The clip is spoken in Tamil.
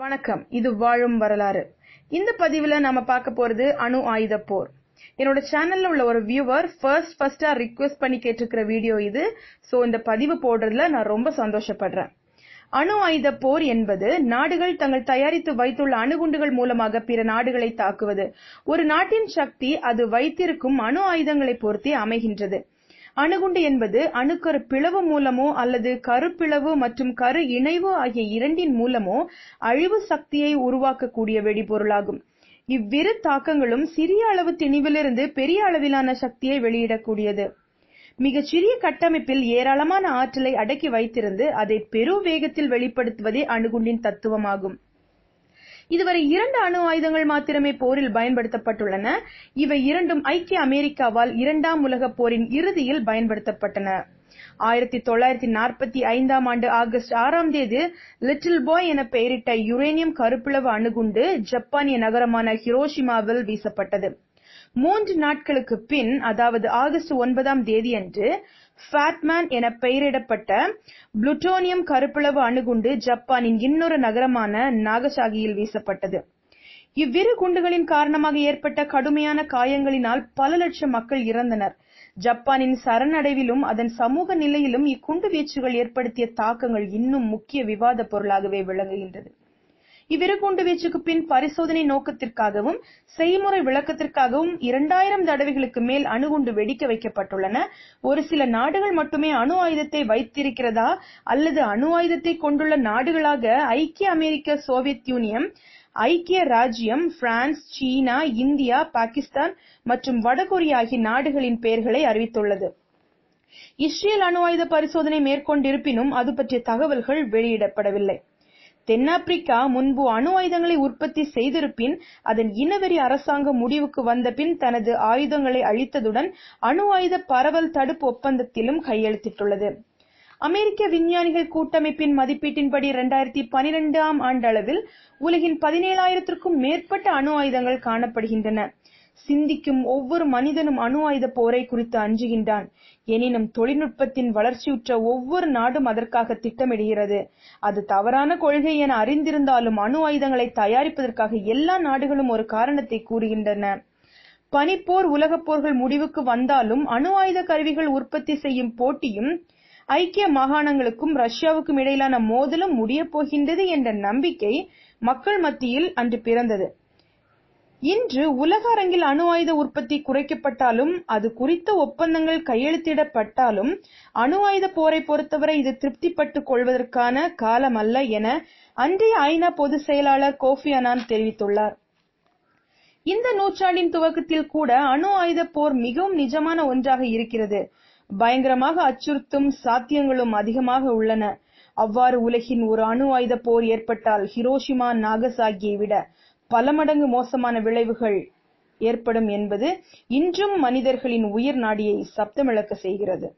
வணக்கம். இது வாழும் வரலாறு. இந்த பதிவுல நாம பார்க்க போறது அணு ஆயுத போர். என்னோட சேனல்ல உள்ள ஒரு வியூவர் ஃபர்ஸ்ட் ஃபர்ஸ்டா ரிக்வெஸ்ட் பண்ணி கேட்டிருக்கிற வீடியோ இது. சோ இந்த பதிவு போடுறதுல நான் ரொம்ப சந்தோஷப்படுறேன். அணு ஆயுத போர் என்பது நாடுகள் தங்கள் தயாரித்து வைத்துள்ள அணுகுண்டுகள் மூலமாக பிற நாடுகளை தாக்குவது. ஒரு நாட்டின் சக்தி அது வைத்திருக்கும் அணு ஆயுதங்களை பொறுத்தே அமைகின்றது. அணுகுண்டு என்பது அணுக்கரு பிளவு மூலமோ அல்லது கருப்பிளவு மற்றும் கரு இணைவு ஆகிய இரண்டின் மூலமோ அழிவு சக்தியை உருவாக்கக்கூடிய வெடிபொருளாகும். இவ்விரு தாக்கங்களும் சிறிய அளவு திணிவிலிருந்து பெரிய அளவிலான சக்தியை வெளியிடக்கூடியது. மிகச் சிறிய கட்டமைப்பில் ஏராளமான ஆற்றலை அடக்கி வைத்திருந்து அதை பெரு வேகத்தில் வெளிப்படுத்துவதே அணுகுண்டின் தத்துவமாகும். இதுவரை இரண்டு அணு ஆயுதங்கள் மாத்திரமே போரில் பயன்படுத்தப்பட்டுள்ளன. இவை இரண்டும் ஐக்கிய அமெரிக்காவால் இரண்டாம் உலகப் போரின் இறுதியில் பயன்படுத்தப்பட்டன. ஆயிரத்தி தொள்ளாயிரத்தி நாற்பத்தி ஐந்தாம் ஆண்டு ஆகஸ்ட் ஆறாம் தேதி லிட்டில் பாய் என பெயரிட்ட யுரேனியம் கருப்பிளவு அணுகுண்டு ஜப்பானிய நகரமான ஹிரோஷிமாவில் வீசப்பட்டது. மூன்று நாட்களுக்கு பின் அதாவது ஆகஸ்ட் ஒன்பதாம் தேதியன்று ஃபேட்மேன் என பெயரிடப்பட்ட புளுட்டோனியம் கருப்பிளவு அணுகுண்டு ஜப்பானின் இன்னொரு நகரமான நாகசாகியில் வீசப்பட்டது. இவ்விரு குண்டுகளின் காரணமாக ஏற்பட்ட கடுமையான காயங்களினால் பல லட்சம் மக்கள் இறந்தனர். ஜப்பானின் சரணடைவிலும் அதன் சமூக நிலையிலும் இக்குண்டு வீச்சுகள் ஏற்படுத்திய தாக்கங்கள் இன்னும் முக்கிய விவாத பொருளாகவே விளங்குகின்றது. இவ்விரு குண்டு வீச்சுக்கு பின் பரிசோதனை நோக்கத்திற்காகவும் செய்முறை விளக்கத்திற்காகவும் இரண்டாயிரம் தடவைகளுக்கு மேல் அணுகுண்டு வெடிக்க வைக்கப்பட்டுள்ளன. ஒரு சில நாடுகள் மட்டுமே அணு ஆயுதத்தை வைத்திருக்கிறதா அல்லது அணு ஆயுதத்தை கொண்டுள்ள நாடுகளாக ஐக்கிய அமெரிக்க சோவியத் யூனியன் ஐக்கிய ராஜ்யம் பிரான்ஸ் சீனா இந்தியா பாகிஸ்தான் மற்றும் வடகொரியா ஆகிய நாடுகளின் பெயர்களை அறிவித்துள்ளது. இஸ்ரேல் அணு ஆயுத பரிசோதனை மேற்கொண்டிருப்பினும் அது பற்றிய தகவல்கள் வெளியிடப்படவில்லை. தென்னாப்பிரிக்கா முன்பு அணு ஆயுதங்களை உற்பத்தி செய்திருப்பின் அதன் இனவெறி அரசாங்கம் முடிவுக்கு வந்த பின் தனது ஆயுதங்களை அழித்ததுடன் அணு ஆயுத பரவல் தடுப்பு ஒப்பந்தத்திலும் கையெழுத்திட்டுள்ளது. அமெரிக்க விஞ்ஞானிகள் கூட்டமைப்பின் மதிப்பீட்டின்படி இரண்டாயிரத்தி பனிரெண்டாம் ஆண்டளவில் உலகின் பதினேழாயிரத்திற்கும் மேற்பட்ட அணு ஆயுதங்கள் காணப்படுகின்றன. சிந்திக்கும் ஒவ்வொரு மனிதனும் அணு ஆயுத போரை குறித்து அஞ்சுகின்றான். எனினும் தொழில்நுட்பத்தின் வளர்ச்சியுற்ற ஒவ்வொரு நாடும் அதற்காக திட்டமிடுகிறது. அது தவறான கொள்கை என அறிந்திருந்தாலும் அணு ஆயுதங்களை தயாரிப்பதற்காக எல்லா நாடுகளும் ஒரு காரணத்தை கூறுகின்றன. பனிப்போர் உலகப் போர்கள் முடிவுக்கு வந்தாலும் அணு ஆயுத கருவிகள் உற்பத்தி செய்யும் போட்டியும் ஐக்கிய மாகாணங்களுக்கும் ரஷ்யாவுக்கும் இடையிலான மோதலும் முடியப் போகின்றது என்ற நம்பிக்கை மக்கள் மத்தியில் அன்று பிறந்தது. இன்று உலக அரங்கில் அணு ஆயுத உற்பத்தி குறைக்கப்பட்டாலும் அது குறித்த ஒப்பந்தங்கள் கையெழுத்திடப்பட்டாலும் அணு ஆயுத போரை பொறுத்தவரை இது திருப்திப்பட்டுக் கொள்வதற்கான காலம் அல்ல என அன்றைய ஐநா பொதுச் செயலாளர் கோஃபி அனான் தெரிவித்துள்ளார். இந்த நூற்றாண்டின் துவக்கத்தில் கூட அணு ஆயுத போர் மிகவும் நிஜமான ஒன்றாக இருக்கிறது. பயங்கரமாக அச்சுறுத்தும் சாத்தியங்களும் அதிகமாக உள்ளன. அவ்வாறு உலகின் ஒரு அணு ஆயுத போர் ஏற்பட்டால் ஹிரோஷிமா நாகசாகியை விட பல மடங்கு மோசமான விளைவுகள் ஏற்படும் என்பது இன்றும் மனிதர்களின் உயிர் நாடியை சப்தமிழக்க செய்கிறது.